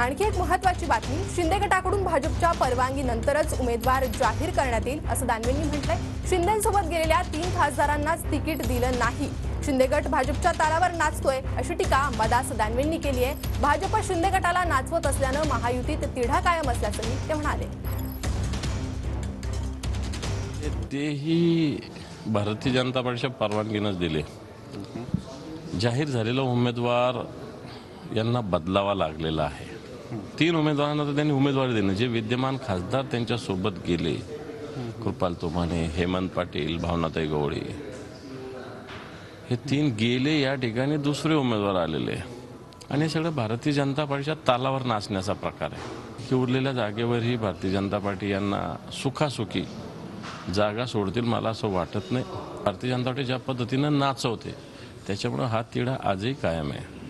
आणखी एक महत्वाची बातमी शिंदे गटाकडून भाजपच्या परवानगीनंतरच उमेदवार जाहीर करण्यात येईल असं दानवेंनी म्हटलंय. शिंदेसोबत गेलेल्या तीन खासदारांनाच तिकीट दिलं नाही. शिंदे गट भाजपच्या तालावर नाचतोय अशी टीका अंबादास दानवेंनी केली आहे. भाजप शिंदे गटाला नाचवत असल्यानं महायुतीत तिढा कायम असल्याचंही ते म्हणाले. तेही भारतीय जनता पक्षाच्या परवानगीनंच दिले. जाहीर झालेला उमेदवार यांना बदलावा लागलेला आहे. तीन उमेदवारांना तर त्यांनी उमेदवारी देणं. जे विद्यमान खासदार त्यांच्यासोबत गेले कृपाल तुमाने हेमंत पाटील भावनाताई गवळी हे तीन गेले या ठिकाणी दुसरे उमेदवार आलेले. आणि हे सगळं भारतीय जनता पार्टीच्या तालावर नाचण्याचा प्रकार आहे. की उरलेल्या जागेवरही भारतीय जनता पार्टी यांना सुखासुखी जागा सोडतील मला असं वाटत नाही. भारतीय जनता पार्टी ज्या पद्धतीनं नाचवते त्याच्यामुळं हा तिढा आजही कायम आहे.